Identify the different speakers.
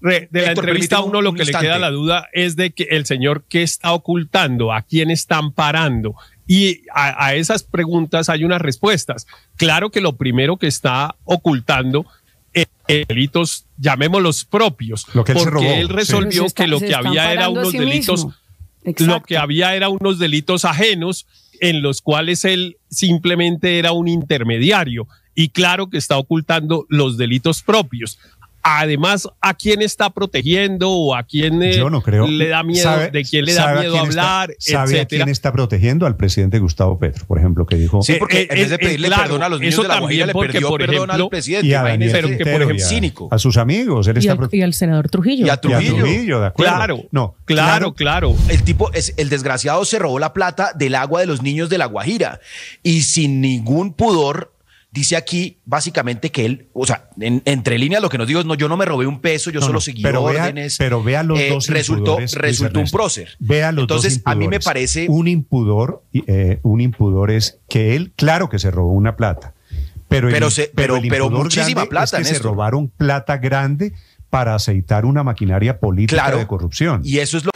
Speaker 1: de la entrevista a uno lo que le queda la duda es de que el señor qué está ocultando, a quién están parando. Y a, esas preguntas hay unas respuestas. Claro que lo primero que está ocultando es delitos, llamémoslos propios,
Speaker 2: lo que él
Speaker 1: porque él resolvió que lo que había era unos delitos, lo que había era unos delitos ajenos en los cuales él simplemente era un intermediario. Y claro que está ocultando los delitos propios además a quién está protegiendo o a quién eh, le da miedo, de quién le da miedo hablar,
Speaker 2: ¿Sabe a quién está protegiendo? Al presidente Gustavo Petro, por ejemplo, que dijo...
Speaker 3: Sí, porque eh, en vez de pedirle perdón a los niños de la Guajira, le perdió perdón al presidente.
Speaker 2: Y a pero que, por ejemplo, cínico. A sus amigos. Él
Speaker 4: y,
Speaker 2: está
Speaker 4: al, y, al, senador Trujillo.
Speaker 3: Y a Trujillo.
Speaker 2: de acuerdo.
Speaker 1: Claro, no, claro, claro.
Speaker 3: El tipo, es, el desgraciado se robó la plata del agua de los niños de la Guajira y sin ningún pudor dice aquí básicamente que él, o sea, entre líneas lo que nos dijo es, no, yo no me robé un peso, yo solo seguí órdenes.
Speaker 2: pero vea los eh, dos
Speaker 3: resultó, resultó un prócer.
Speaker 2: Vea los
Speaker 3: Entonces,
Speaker 2: a
Speaker 3: mí me parece...
Speaker 2: Un impudor, eh, un impudor es que él, claro que se robó una plata, pero,
Speaker 3: pero, pero, pero, muchísima plata.
Speaker 2: Es que se robaron plata grande para aceitar una maquinaria política de corrupción.
Speaker 3: Y eso es lo